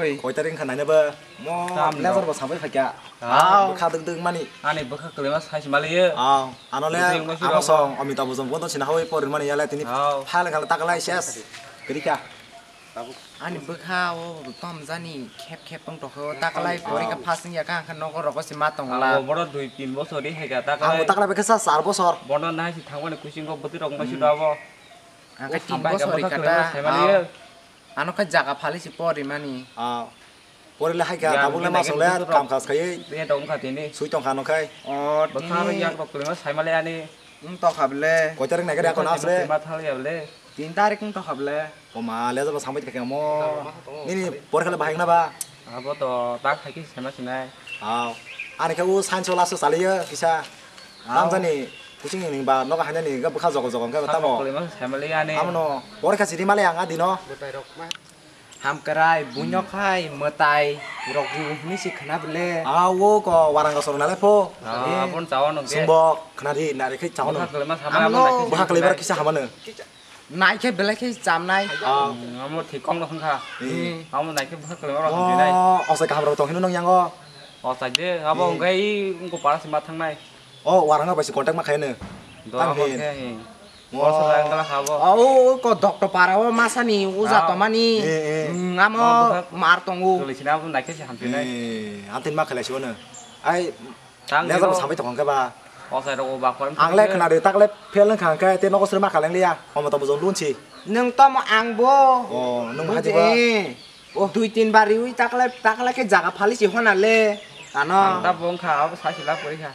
oi koi taring khanai na ba mo le zor ba sampai khakya aw kha deng deng mani ani ba kha klema sai simali ye aw ano le ano song amita bojom bon sin hawai por mani yala tini phal khala takalai ses krika ani ba kha o tom jani khep khep pang to kho takalai por ka phasing ya ka khan no ko roko sima tong la o boro dui tin bosor hi ka takalai aw takalai ba kha sar bosor bon na si thangwa ne kushing ko boti rong ma si dabo angka tin bosor ka ta আনকা জায়গা ফালিছি পরি মানি পরিলে হাই গা তাবুলে মাছ হলে কাম কাজ খাই এ দম খাতিনি সুই তং খানো খাই অ বথা ইয়াক বকলে সাইমালে আনি উম তো খাবলে কয় তারিখ নাকি এখন আসলে মাথা লিয়াবলে তিন তারিখ তো খাবলে ও মা লে যাব সামিত খাকে মো নি নি পরখালে ভাই না বা হব তো তাক থাকি সেনা সিনাই আও আর কেউ সাইন্স ওলা আসে কিসা নাম জানি kucing ini ba no kahanya nih gak bekal zokon zokon kan tamu family ane amno boleh kasih di mana yang adi no hamkerai bunyok hai metai rogu ini sih kena beli awo ko warang kosong nale po pun cawan oke sumbok kena di nari kei cawan amno bahak lebar kisah hamane นายแค่เบลแค่จำนายอ๋อมันถือกล้องเราข้างค่ะเอามันนายแค่เพิ่งเลยว่าเราทำได้อ๋อใส่กามเราตรงให้น้องยังก็อ๋อใส่เด้อครับผมไอ้กูปาราสิมาทางใน oh warangnya pasti kontak makanya nih Oh, kok dokter parawa masa nih uzat sama nih. Ngamo martongu. Tulisnya pun lagi sih hampir nih. Antin mah kalau sih Ai, lihat sama sampai tukang keba. Ang lek kena detak lek pelan kang kai tin noko sering makan liya. Mama tamu zon lunci. Neng tamu ang bo. Oh, neng mah jiba. Oh, dua tin bari wi tak lek tak lek ke jaga palis sih hona le. Ano. Tapi bongkar, saya silap boleh ya.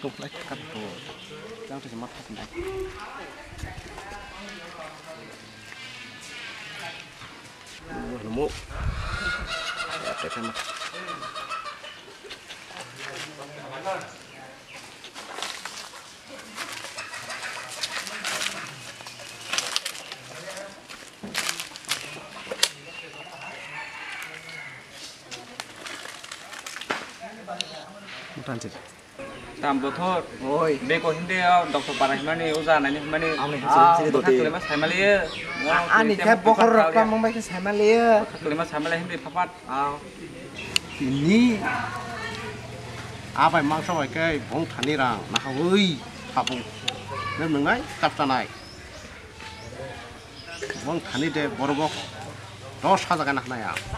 tuplek kabut yang udah semua nemu ya ada sama Lanjut. ang bo oh nung ma বুঝে ba ও দুই তিনবার উই তাকলে তাকলে কে জায়গা ফালিছি হনালে কানো Ta bong kha apa sai sila puri kha. দুটা তিনি কটন কাই হেবা engka engka engka a kok te sanang liya tabu min a tam singa mu dot to de sot to parani a o zoi ma se bai ke mala nyam sa de মার তুক লাইনে চা mo dai la kaman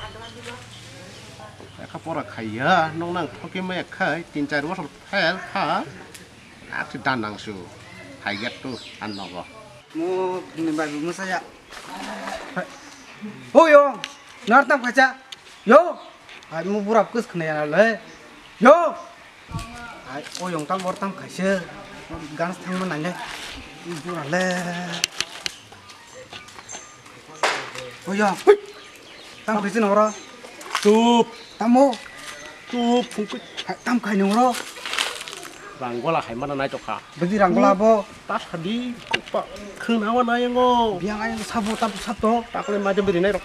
makana ข้าปราขยะน้องนั่งพกไม่เคยตินใจว่าสุดแพ้ค่ะนักที่ด้านนังสูหายยัดตัวอันนอกมูหนึ่แบบมุสยาโอ้ยนอร์ตังกระจ้าโย่ไอ้มูบุรับกุศลเนี่ยนะเลยโย่ไอ้โอ้ยงตั้งบอร์ตังกระเชื่อกันสั่งมันนั่นเลยดูรับเลยโอ้ยตั้งกระเชื่อหนอร์ Tup. Tamu, tup phung tam kai nora. rang gola hai mana nai chokha Bagi ranggola bo. ta thadi kupa khung nawa na yango Biang ay sabu tam sabto. takle ma jambiri nai rok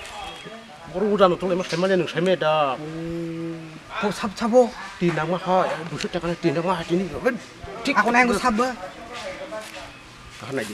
boru udan utul emas semale nung seme da Oh sab sabo. di nang ma ha busuk takane di nang ma ha ben tik Aku nang sab. ka na di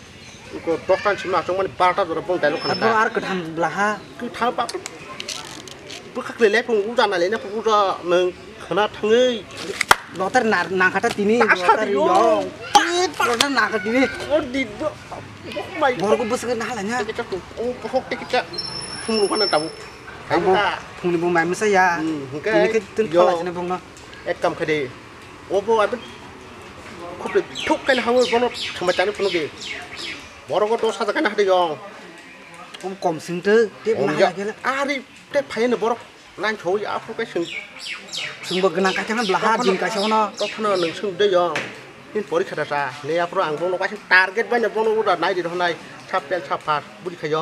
ก็ตกันชิมาจังมันปาร์ตตัวเราปงแต่ลูกขันตาอาร์กทำละฮะคือท้าปั๊บปุ๊กขักเลยแล้วผมกูจำอะไรนะผมกูจะมึงขนาดทั้งเอ้ยดอตร์นานางขัดตีนี่ดอตร์ยองดอตร์นางขัดตีนี่โอ้ดิบไม่บอลกูบุษกันน่ละเนี่ยโอ้พวกที่กจะพุ่งลูกขันตาบุพุ่งลูกไม่ไม่ใช่ยานี่คือตึ้งเท่าไหร่ใช่ไหมพงเนาะเอ็กกำคดีโอ้พวกไอ้เป็นคุปต์ทุกข์กันนะฮะเว้ยพวกเราธรรมชาติพวกเราดี সাপ পাস বুঝি খায়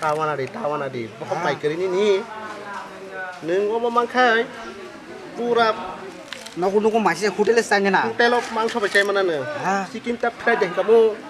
তাওয়ানা দি তাওয়ানা দি বকম পাইকারি নি নি নং অম মাংখাই পুরা no ku no ku masih hotel sa na তেল মাংস বেচাই মানে নে ah সিকিম তা ফ্রাই দে কামু বেচা দি যং আবাই তাওয়ানা দে যং wana ya wana তা খারি পিয়া নों খনো গুরু গই খারি দে বরং মালাই খাই বংনো মালাই খারি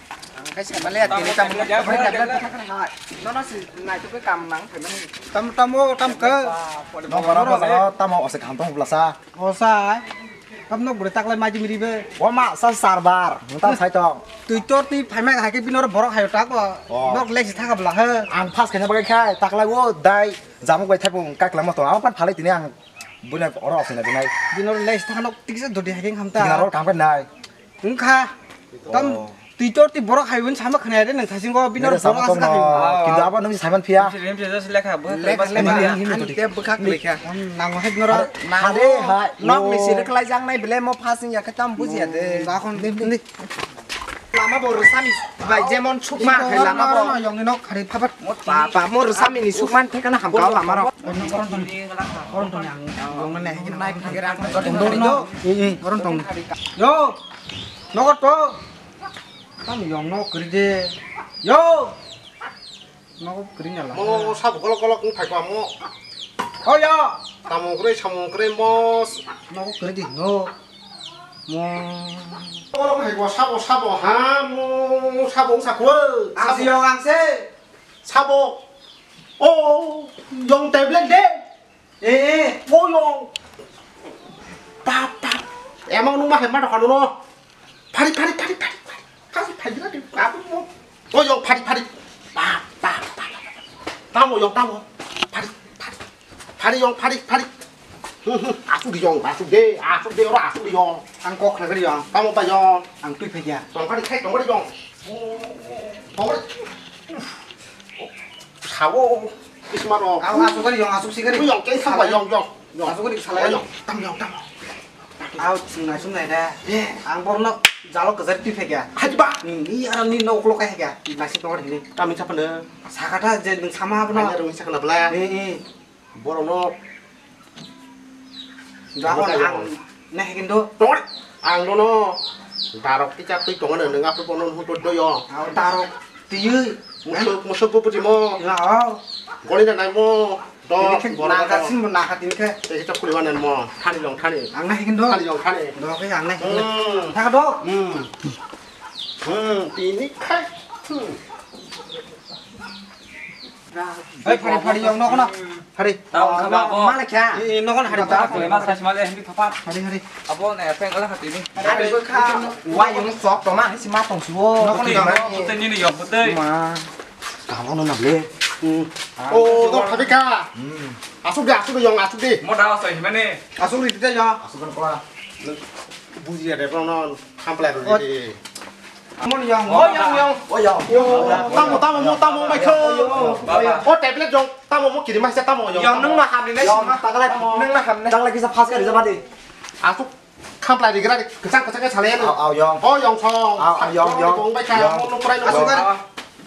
कैसे मले तेरे तम मले डबल पता ना नो नो सी नाइ तो कोई काम नंग थे मन तम तम ओ तम क नो बरा बरा तम ओ से काम तो ब्लासा ओ सा तम नो बुरे तक लाई माजी मिरी बे ओ मा सा सार बार तम साइ तो तुइ तो ती फाइ मा हाके बिनोर बरो हाय टाक नो ले से थाका ब्ला ह आं फास खने बगे खाय तक लाई ओ दाइ जामु बाय थापु काक लामा तो आ पान फाले तिने आं बुने और ऑफ ना बिनाय बिनोर ले से थाका नो तिक से दोडी हाकिंग हमता बिनोर काम कर नाय उंखा तम টিটৰতি বৰ খাইবেন চামা খনাই দে নাই খাইছিন গ বিনৰ বৰ আছ কিন্তু আবা নমি চাইমান পিয়া ফিলিম তে জাস লেখা ব লেবা লেবা কি লেখা নাং হে নৰ নাৰে হাই নক মিছি লে খলাই জাং নাই বলে ম ফাসিং ইয়া কাম বুজিয়া দে বাখন দে দে লামা বৰ সামি ভাই যেমন সুকমা হে লামা বৰ নয়ং নক খাৰি ফাবাত মত বাবা মৰ সামি নি সুকমান ঠিকানা হামকা লামা ৰ কৰন তনি কৰন তনি আং মানে হে নাই কি গৰা কৰন তনি ই কৰন তনি ইও নগত Kan yongno kerja. Yo. Mau kerinya lah. Mau sabu kalau kalau kung pakai kamu. Oh ya. Kamu kere, kamu kere bos. Mau kerja no. Mau. Kalau pakai gua sabu sabu ha, mau sabu sabu. Angsi yang angsi. Sabu. Oh, yang tablet deh. Eh, oh yang. Papa. Emang rumah hemat kalau no. Pari pari pari pari. 다시 발이라도 나도 뭐. 어, 여기 파리, 파리. 막, 막, 막. 나무, 여, 나무. 파리, 파리. 파리, 여기 파리, 파리. 아수리 용, 아수리, 아수리 용, 아수리요. 안고 그래요. 나무 봐, 용. 안 뚫패야. 정거리, 칼, 정거리 용. 정거리. 사워. 이스마로. 아, 아수리 용, 아수리 용. 용, 깨, 사봐, 용, 용. 아수리 살아요. 땀, 용, 땀. Aku cuma cuma ada. Eh, angpor nak jalan ke zatif aja. Haji pak. Ini ada ni nak keluar aja. Nasi tengok ni. Kami siapa ni? Sakat dah jadi sama apa nak? Kami siapa nak belajar? Ini, borong nak. Jangan ang. Nah, kini tu. Tengok. Ang tu no. Tarok ti cakap itu mana dengan apa pun untuk doyo. Tarok tiu. Musuh musuh pun pergi mo. Ya. Kau ni dah naik mo. ต่อบ่นาคัดซิบนาคัดตินแค่แต่จะคุยว่านั่นมอท่านยองท่านเองอังไงกันด้วยท่านยองท่านเองดอกก็อย่างไหนถ้ากระดอกอืมอืมตีนี้แค่เฮ้ยพอดีพอดียองนกนาะพอดีเอามาเลยแค่นกนะพอดีตาสวยมากใช่ไหมเลยพี่พ่อพัดพอดีพอดีเอาพวกไหนแป้งก็แล้วกัดตีนี่อันนี้ก็ข้าวว่ายังซอกต่อมาให้สิมาตรงชัวร์นกนี่ยองเต้นนี่ยองเต้นมาถามว่าน้ำหนักเลย asukan yo rawa subo sera subo asuk de kuning ya kasi sanding lia Aku di ba. Tamu asukan apa asukan Sini nang sini. beri dong. Kita sẽ khai được quan đâu. eh yang am ti ya Kita tu tu tu tu tu Bora suran Ô, ni se cái hầm cũng sao bây giờ. Thả nó bắt tamu này đi, thấp. asuk aja asuk aja Tì tốt, tì tốt, tì tốt, tì tốt. asuk ha Tì tốt, tì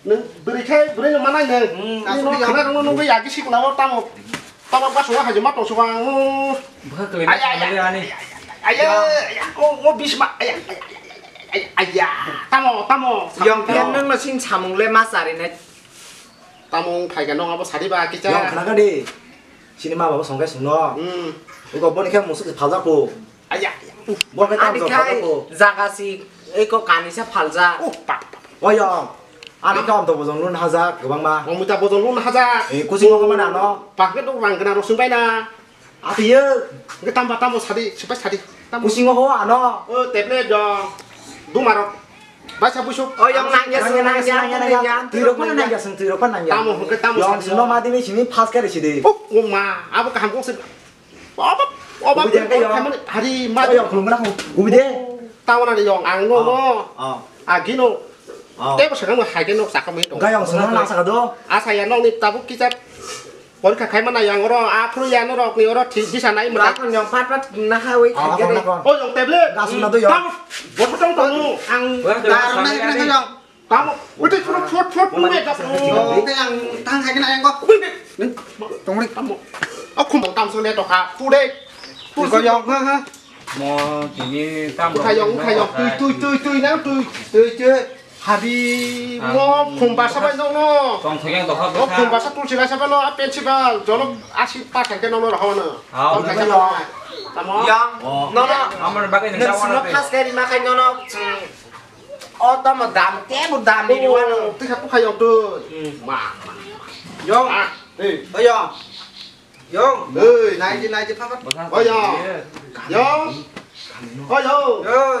nung berikai berikai mana nih? Nung karena nung nung kayak gisik nawa tamu tamu pas suka haji mat suka nung. Bukan kelima. Ayah ayah ayah ayah ayah oh oh bisma ayah ayah ayah tamu tamu. Yang pihon nung lo sih sama le masari nih. Tamu kayak nung apa sari pak kita. Yang kenapa deh? Sini mah bapak songkai sih nung. Um. Kau boleh kau musuh di pasarku. Ayah. Bukan tamu pasarku. Zakasi. Eko kanisnya palsa. Oh, pak. Wah, yang. Ari kau to bozong lun hazak kebang ba. Mong minta bozong lun hazak. Eh kusi ngom ke mana no. Pakai tuh orang kena rusuh pena. Ati ya? ge tambah tambah sadi cepat sadi. Kusi ngom kau ano? Eh teple dong. Dung marok. Baca busuk. Oh yang nanya yang nanya yang nanya yang nanya. Tidak pernah yang Tamu ke tamu. Yang sino mati nih sini pas kali sini. Oh ngoma. aku kahang kong sin. Apa apa hari mati. Oh yang belum kau. Kau bide. Tahu nanti yang angno Ah, Agino. Tapi sekarang nggak hanya nuk sakam itu. Gak yang senang nang sakado. Asa yang nong nih tabuk kita. Pon kah kayak mana yang orang aku yang orang nih orang di di sana ini. Belakang yang pat pat nah hawai. Oh yang tablet. Gak senang tuh ya. Tamu, buat betul tamu. Ang darah nih kan yang tamu. Udah kurang short short pun ya. Itu yang tang kayak yang kok. Tunggu nih tamu. Aku mau tamu sini tuh kah. Pudai. Pudai yang ha ha. Mau ini tamu. Kayak yang kayak yang tui tui tui tui nang tui tui tui. Habi, mo kumpa sa pa nong no. Mo kumpa sa tul sila sa pa no a principal. Jono asip pa kaya nong no raho na. Tama kaya nong. Tama. Yang. No no. Amor ba kaya nong sino kas kaya di makay nong no. Oto mo dam kaya mo dam ni juan. Tisa po kayo tu. Ma. Yong. Ah, hey. Oh, Oya. Yong. Hey. Naijin naijin pa pa. Oya. Oh, yong. Oya. Oya. Oh,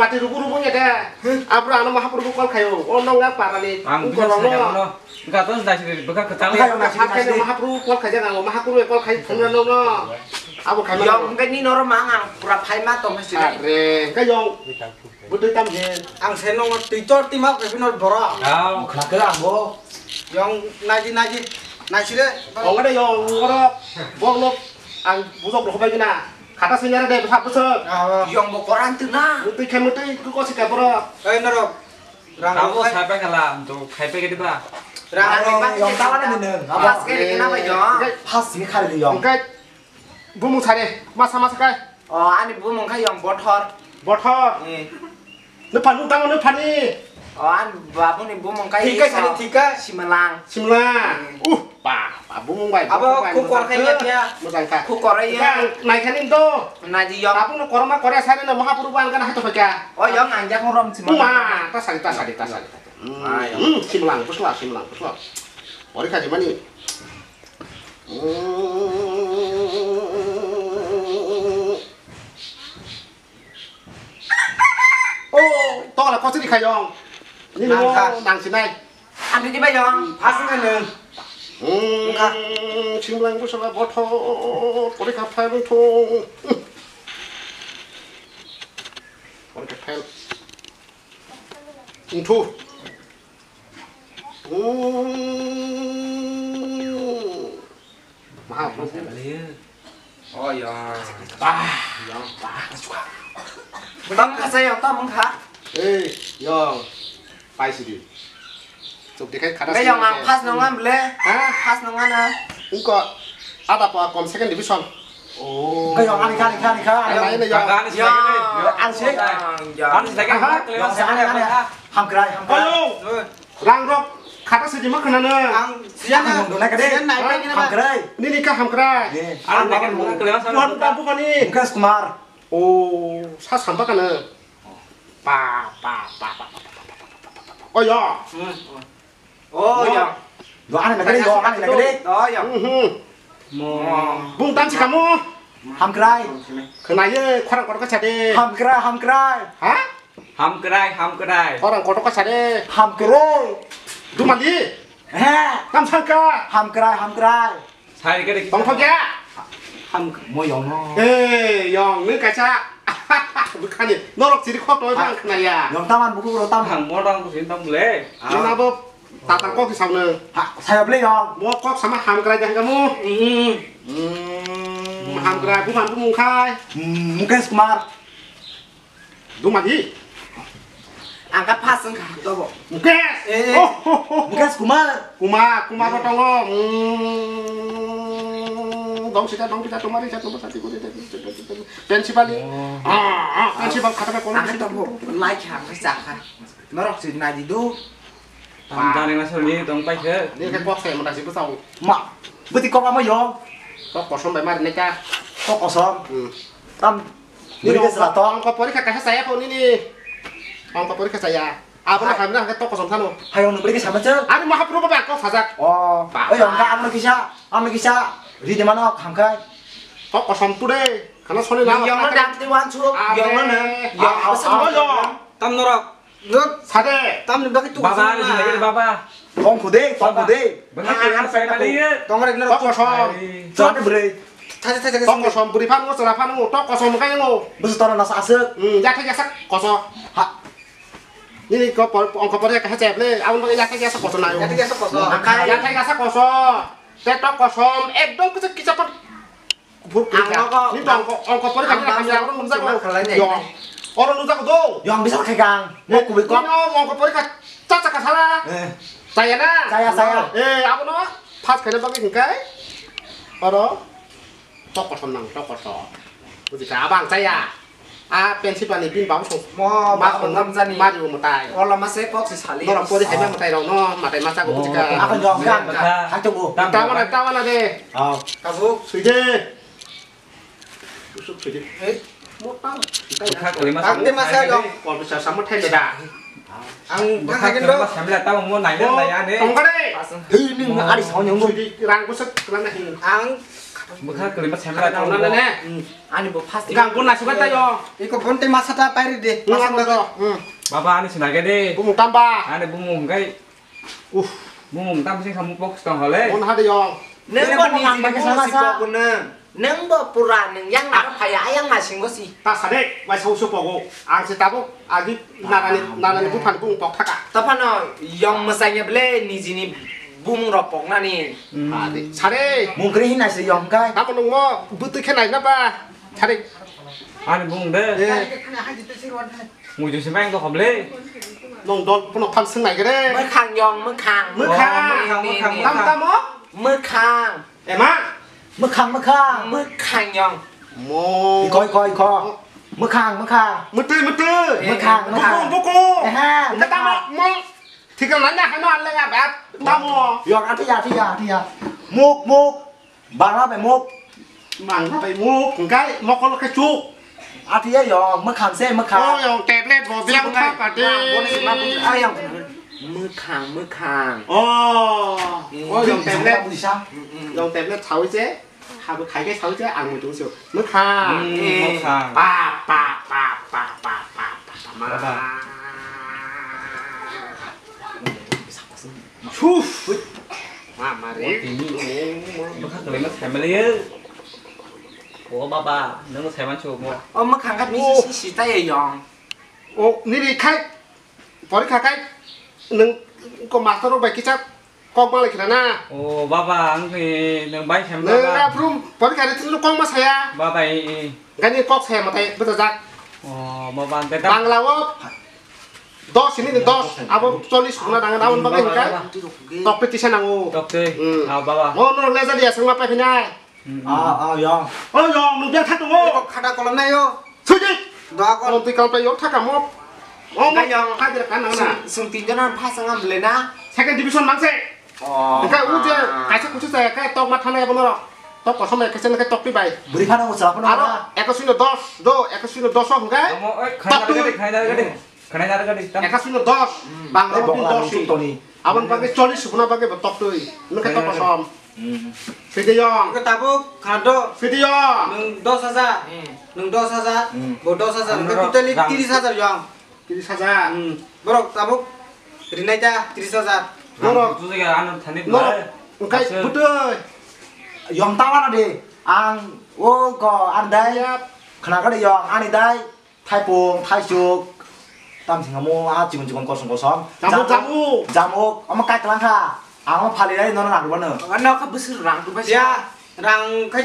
bati ruku ruku nya dah apro anu mah perlu kol kayo ono nggak ya, parah nih ukur ono nggak tahu nasi dari bekal ketali pakai nih mah perlu kol kaja nggak mah aku kol kayo tenan ono aku kayo yang mungkin ini noro mangang kurap hai mah toh masih ada kayo butuh tamjen ang senong ticor timak tapi nor borok. Ya kagak anggo yang naji naji. Naji deh oh ada yang ngorok. Bolok ang busok berkobai kata sinyar deh bisa besok yang mau koran tuh nah itu kamu tuh itu kok sih kapro Eh nero kamu siapa kalah untuk siapa gitu pak Rang yang tahu ada neng. Pas kayak kenapa ya? Pas sih kali dia. Oh, mungkin oh, bumbu cari masa-masa kayak. Oh, ani bumbu kayak yang botor. Botor. Nupan utang nupan nih. Oh, an bapak nih bumbu kayak. Tiga cari tiga. Simelang. Uh, pak. Abung baik. Apa ku ya, dia? Musangka. Ku ya. Naik kanin do. Naik iya. di yong. Tapi nu korma korea sana nu maha perubahan kan hatu baca. Oh iya, yong anjak ngorom cimang. Ma, tas salita salita salita. Hmm, hmm, hmm simlang puslah simlang puslah. Ori kaji mani. Hmm. Oh, tolak kau sini kayong. Ini nang di. Pasangan neng. 응가? 침랑 음, 부서가 버터 꼬리 가파는 통. 음. 꼬리 가팔 응투 오 마하프로 어야. 마야 죽어. 땅 가세요. 땅 가. 에이 야 빠이시디 좀 되게 가다. Ba Yong ang pas nong am le. 아, Pas nong ana. 이거 아다 봐, 검 세컨 디비전. 오. 그 영, 아니, 아니, 아니, 아니. 아니, 아니, 야. Kakak sih lagi. An sih. Kan sih lagi. 영 안에 안에 함그라이 함그라이. 아유, 랑록 가다 쓰지 마 그나는. Ang sian na. 도 나가 돼. Sian naik pa ni ba? 함그라이. 니니까 함그라. 예. Kan lagi bukan kelima sama. 원 땀부 거니. 무카스 쿠마르. 오, 사 삼바가 Oh, iya. Doa nih, gede, doa nih, gede. Oh, iya. Bung, tam si kamu. Hamkrai. Kenanya orang kodok cari. Hamkrai, hamkrai. Hah? Hamkrai, hamkrai. Orang kodok cari. Hamkrai. Tuh mandi. Eh, tam sangka. Hamkrai, hamkrai. Saya gede. Bang Fogya. 함, 뭐 영어. 에이, 영, 능 가자. 북한이 너럭 지리 컵 너만 그나야. 영땀만 무국으로 땀. 뭐랑 무슨 땀래? 나법 tatang kok di sana saya beli yong mau kok sama ham kerai jangan kamu Hmm. hmm ham kerai bukan bu mungkai mungkin Kumar dung mati Angkat pasang kah? Coba. mungkin Eh. oh mungkin Kumar kuma kuma potong lo hmm dong sita dong kita tumari satu nomor satu kuri pensi bali ah ah pensi bal kata kau Angkat coba. Like hang ke cakah. Norok sih nadi du. Tạm ra nó đi tông bay thế. ni kan kok saya mendasi besau mak berarti kok kamu yong kok kosong bayar mereka kok kosong hmm tam Ini ini dong, serato ongkos pori kakak saya kok ini nih. Ongkos pori kakak saya. Apa nak kami nak ketok kosong sanu. hayong beli ke sama cek Ada mah perlu apa kok sajak. oh oh yong ka amna kisah amna kisah di di mana hamkai Kok kosong tuh deh. Karena soalnya. Yang mana dam tiwan cukup. Yang mana? Yang Ah, apa ah, ah. Tam norok. Ngut. Sade. Tam ni bakit tu. Baba đi xin lagi baba. tong kude tong kude Benar kan saya tadi ya. Tong rek Kok norok. kosong. Jangan dibeli Tadi tadi Kok kosong beri pan ngos serapan ngos. Kok kosong makanya ngos. Besok tanah nasa asek Hmm, ya kayak sak kosong. Ha. Ini kok ongkos pori kakak saya beli. Awan pakai ya kayak sak kosong nayo. Tadi kasih kosong. Ya kayak sak kosong. Tetok kosong. Eh dong kita kita per. Ini dong ongkos pori kakak kami orang nusa kok. Orang nusa kok tuh. Yang bisa kegang Mau kubik kok Ini ongkos pori kakak caca salah. Eh Saya na. Saya, saya. Eh, apa nama? Pas kena pakai hengkai. Apa? Toko senang, toko so. อรุณจักรโต느누다고도 영미า개강 먹고 믿고 영 먹고 보니까 짜짜อ살มองกบไปกั예아버노 파스그ก먹으니ลาใ떡고선น떡고 서 우리 자방자เออเอาเนาะพัดขยันไปกินเก๋ออรรถตอกก็นังต้องกที่ป็นชิปันนี่บินบ้าชงมอมาคนน้ำจันมาอยู่มาตายเรามาเซฟพอกสิสาลีเราปวดที่ไหนมาตายเราเนาะมาตายมาจากกุจิกัาอาคนยอมกันฮักจมูกตาวันตาวันอะไรเอาครับผมสุดยอดสุดยอดเอ๊ Ang masa gong. Kon bisa samut hai jeda. Ang hai kin do. Samla tao mo nai nai ya ne. Tong kare. Hi ning ma ari sao nyong mo. Rang ku sak kran na hin. Ang mukha kali ma samla tao na ne. Ani bo pas. Gang kun na suka ta yo. Iko pon te masa ta pairi de. Masa ba. Baba ani sinage de. Bumung tamba. Ani bumung gai. Uh. Bumung tam sing kamu box tong hale. Kon ha de yo. Ne kon ni ma sama sa. 능버 불안은 양 나라 파야 양 마신 것이 따사네 와서우쇼 보고 앙시다고 아기 나라니 나라니 부판 붕 뻑타가 더파노 영무상에 블레 니지니 붕으로 뻑나니 아디 차례 뭉그레 히나시 영가이 나만 농어 부뜨케 나이나 봐 차례 아니 뭉데 예 무조시 맹도 겁레 ลงโดนพนกพันซึ่งไหนก็ได้มือคางยองมือคางมือคางมือคางตั้มตั้มอ๋อมือคางเอ็มะ มื่อคังมื่อข้างมื่อคังยองโมอีคอยคอยคอเมื่อคังเมื่อข้างมื่อตื้อเมื่อตื้อเมื่อคังเมื่อข้างพวกกูนะฮะมะตามมอที่กำลังอยากให้นอนเลยอะแบบตามองยอดอัธยาธิยาธิยามุกมุกบางรับไปมุกมังไปมุกงไงมอกก็ลักจุกอาทิตย์ยองเมื่อคังเส้นเมื่ะขามยองเจ็บเล็นบอลเบี้ยงไงบอลสิมาไอ้ยัง มือคางมือคางโอ้เ어 어, 영 때문에 장가부리 샤? 영 때문에 자우제 하고 갈게 자우제 악무า수มือคางเสียวมือคางมือคาง ปาบปาบปาบปาบปาบปาบปาบมาชูฟมามาเร็ว 뭐가 그러면 살만해 요. 뭐 봐 봐, 너무살า치고 뭐. เอามือคางกัดมีโอ้ สีสีใต้ยอง โอ้นี่ดิใครบอลใครใคร nung ko master bai kong ma lekira na Oh baba ang ni nung bai sam baba na prum pon kare tin kong ma saya baba i kong kok saya matai betul jak o baba te bangla wo dos ini nih dos apa solis guna tangan tahun pakai kan tok petisan aku tok teh ah bawa Oh nol lesa dia semua pakai nya ah ah ya oh ya lu dia tak tunggu Kada kolam nayo suji dah kalau tikal payo tak kamu ngomong hajar tanah na suntin jana pasangan belena second kan division mangse. Oh. Ka uje kaisa kuchu saya ka tok mathana ya bonoro tok kosom ek sen ka tok pi bai buri khana usla pano aro 110 do 110 hunga tok tu khaina gade khaina gade 110 bangro 10 toni abon pake 40 sukuna pake tok tu nuk tok kosom hmm. Videong. Kita tahu kado. Videong. Nung dos saja. Hmm. Nung dos saja. Hmm. Bodos saja. Kita kita lihat tiga saja yang. তিরিশ হাজার বরক তামুক রিনাইটা তিরিশ হাজার বরক ওখাই বুটো ইয়ংতাওয়ানা দে আং ও গ আন দাই খনাগড়ে ইয়ং আনি দাই থাইপং থাইসুক তাম সিংহামো আ জীবন জীবন কসম কসম জামুক জামুক জামুক আমা কাই কালাংখা আমা ফালিরাই নন রাখবানো আন্না কা বসে রাখবাসিয়া রাং খাই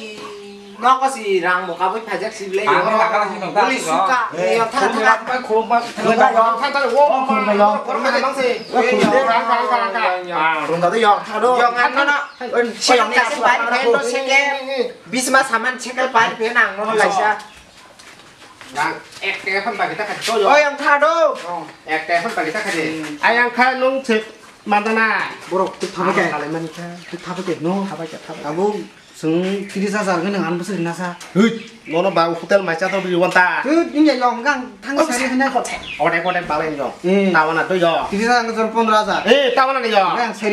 너까지 랑 뭐가 뭐 바짝 집래 이거 우리 수가 이거 타타가 고마 그나 요 타타 오 고마 요 그러면 방세 왜요 랑랑랑랑 그런가도 요 타도 요 안나 시영나 스파이 벤도 세게 미스마 사만 책을 바이 배낭 너는 라이샤 랑 액대 한 바퀴 딱 같이 또 요. 어양 타 도. 어. 액대 한 바퀴 딱 같 이. 아양 카 농책 만다 나. 뭐라고 그 타버 게. 그 타버게 노. 타버게 타버 게. 아무 sung tiris asar kan yang anbu sering nasa hut. Ngono bang hotel macam tuh beli wanta ini ya yang kang tang sari kena onek onek oh, paling yo hmm. tawanan tuh yo tiris asar kan pondra asar eh tawanan yo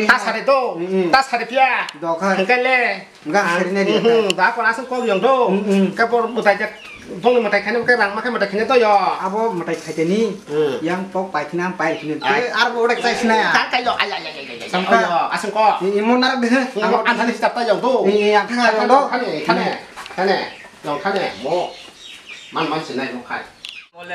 tas hari tuh tas hari pia. Dokar kan le hari ini dia aku langsung kau yang tuh kapor mutajak phong mà tay khai nó cái răng mà khai mà tay khai nó yo yang pok pai khi nam pai khi nam ar bo tay khai 잠깐 ini 이모 나라 대 이모 안 하는 시답다 정도 kan 약간 kan 하네 kan 하네 영 하네 뭐 mau, 지나 영 하네 Oi,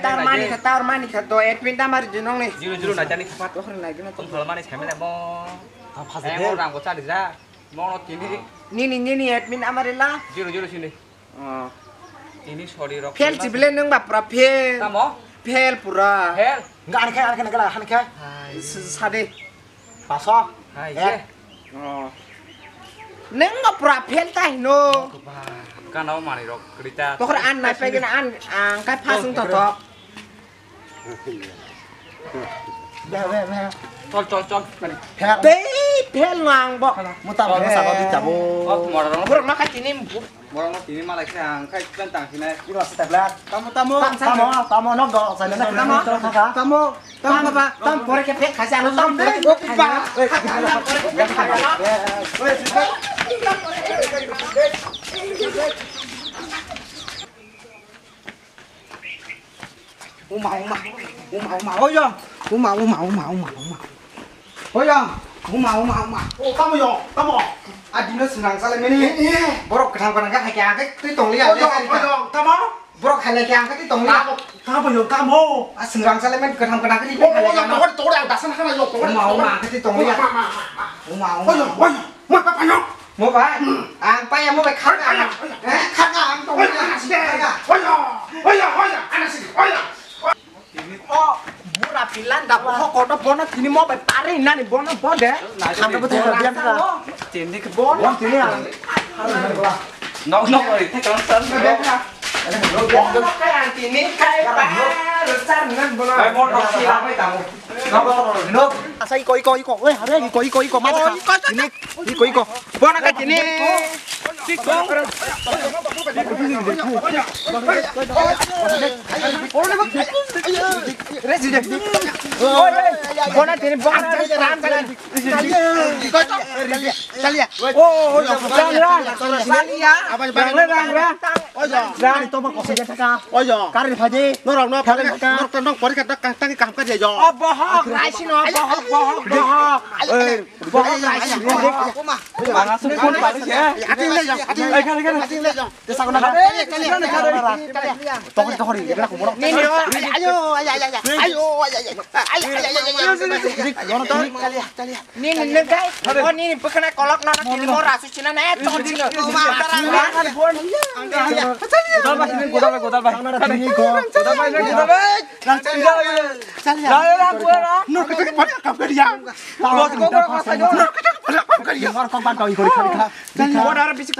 tar mani ka tar mani ka to Edwin ta mari junong nih. Juru juru naja nih tempat tuh orang lagi nih. Kalau mani saya mana mau? Apa sih? Mau orang kota di. Mau nanti ini. Ini ini ini Edwin amarila. Juru juru sini. Oh. Ini sorry rok. Pel cibelen neng bapra pel. Kamu? Pel pura. Pel. Enggak aneh kan aneh kan enggak lah aneh pasok. Hai, eh. Oh. Neng ngop rapel tay no. Kan awak mari rok kerita. Pokor an nai pegin an angkat pasung totok. Ya, ya, ya. Tol, tol, tol. Teh. pel nang bo mo ta ba sa ba ti ta bo morong kurang ma khat ini morong ini ma lagi hang khai kan tang sini ini was ta blat tamo tamo tamo tamo no go sa na na ma tamo tamo ba tam pore ke pe khaja no tam de o pi ba Uma, uma, uma, uma, olha, uma, uma, uma, uma, uma, olha. Uma, uma, uma. Oh, kamu yo, kamu. Adino senang salam ini. Iya. Borok kenapa kan enggak kayak angkat itu tong lihat. Oh, yo, yo, kamu. Borok kayak kayak angkat itu tong lihat. Kamu yo, kamu. Senang salam ini kenapa kan angkat itu. Oh, yo, kamu itu udah udah senang kamu yo. Uma, uma, angkat itu tong lihat. Uma, uma. Oh, yo, oh, yo. Mau apa panyo? Mau apa? Ang pa ya mau ไปคัดอะคัดอะตรงนี้อะสิคัดอะโอ้ยโอ้ยโอ้ยอันนั้นสิโอ้ย pilan da ko ko to bona tini mo ba pare na ni bona bode kham ko thela bian ka tini ke bona tini ya nok nok rồi thế còn sân rồi đấy ha cái hàng tini cái ba rồi sân ngân bona cái món đó chỉ làm cái tàu nước. À sao coi coi coi. Ơi hả à, đấy coi coi coi mắt hả tini coi coi coi. bona cái tini Cái cái cảm cái gì? Sungguh lang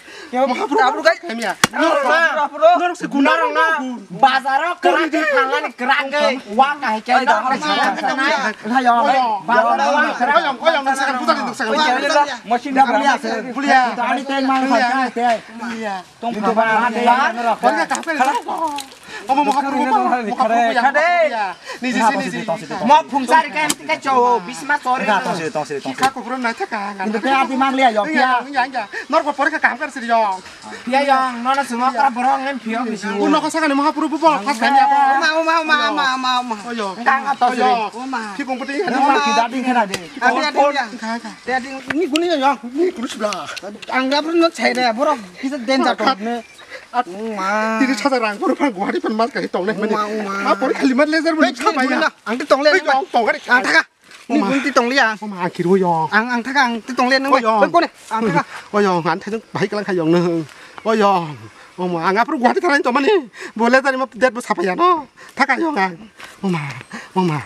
à? Mahaprabhu kai kemia. Norok se guna Narang na bazar kerak ke tangan kerak ke wang kah ke dah Hayong. bazar wang kerak Oyong, oyong, nang sekarang putar itu sekarang. Mesin dah beli ase. Bulia. Tadi teh mang saja teh. Bulia. Tong itu ada. Orang kah kah Omo Mahaprabhu, Mahaprabhu ya. Nih sini nih sini. mau phungsari ke ke cow bisma sore Enggak sini tong sini tong sini. Kita kok kurang nanti kan. Itu teh arti mang lihat yo Iya, pia. iya, iya. Nor kok porek kam kan sih yong. dia yang nona semua kera borong em pio bisu Uno kok sakane Mahaprabhu po, pas kan ya mau mau mau mau mau mau. Oyo. Kang atau sih? Ki pong putih. Nama kita di kena deh. ini guni yang Ni kurus belah. anggap lu saya deh borong bisa densa तिथे छाता रांग पर फार गुवाहाटी पण मास काही तोंगले म्हणजे हा पोरी खाली मधले जर म्हणजे छा पाहिजे अंग ते तोंगले नाही तोंग तोंग रे अंग थाका नी गुण ती तोंगले या ओ मा खिर वो यो अंग अंग थाका अंग ते तोंगले नंग वो कोण अंग थाका वो यो हान थाय भाई कलां खाय योंग न वो यो ओ मा अंग पर गुवाहाटी थाना तो माने बोले तरी म देत बसा पाया नो थाका योंग अंग ओ मा ओ मा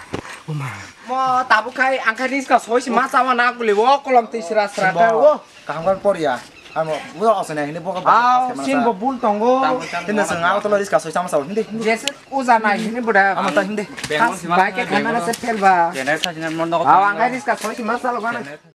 ओ मा म ताबु खाय अंग खाय रिस्क सोइस मा चावा ना गुले वो कोलम तिसरा सरा का वो काम कर पोरिया Amo, mudo ao senhor, ele boga ba. Ah, sim, bo bul tongo. Tendo sem água, tô lá diz que só estamos a ouvir. Yes, usa na gente, bora. Amo tá gente. Vai que a câmera se pelva. Tenessa gente não dá. Ah, angai diz que só que mas